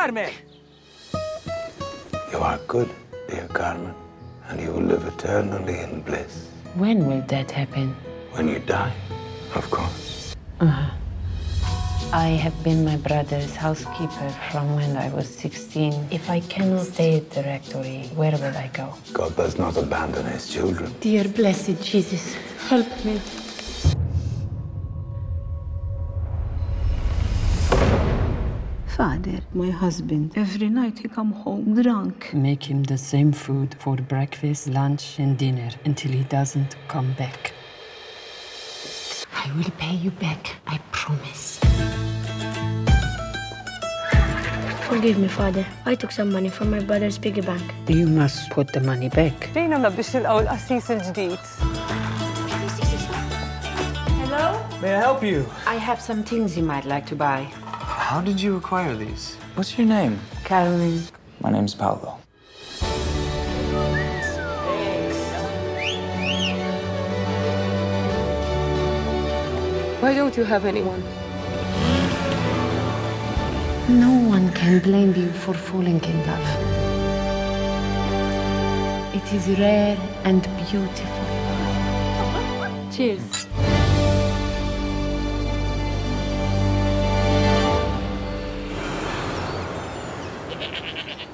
Carmen! You are good, dear Carmen, and you will live eternally in bliss. When will that happen? When you die, of course. Uh-huh. I have been my brother's housekeeper from when I was 16. If I cannot stay at the rectory, where will I go? God does not abandon his children. Dear blessed Jesus, help me. Father, my husband, every night he come home drunk. Make him the same food for breakfast, lunch, and dinner until he doesn't come back. I will pay you back, I promise. Forgive me, Father. I took some money from my brother's piggy bank. You must put the money back. ġejna la biex nilqaw l-qassis il-ġdid. Hello? May I help you? I have some things you might like to buy. How did you acquire these? What's your name? Caroline. My name's Paolo. Why don't you have anyone? no one can blame you for falling in love. It is rare and beautiful. Cheers. Ha ha ha ha ha!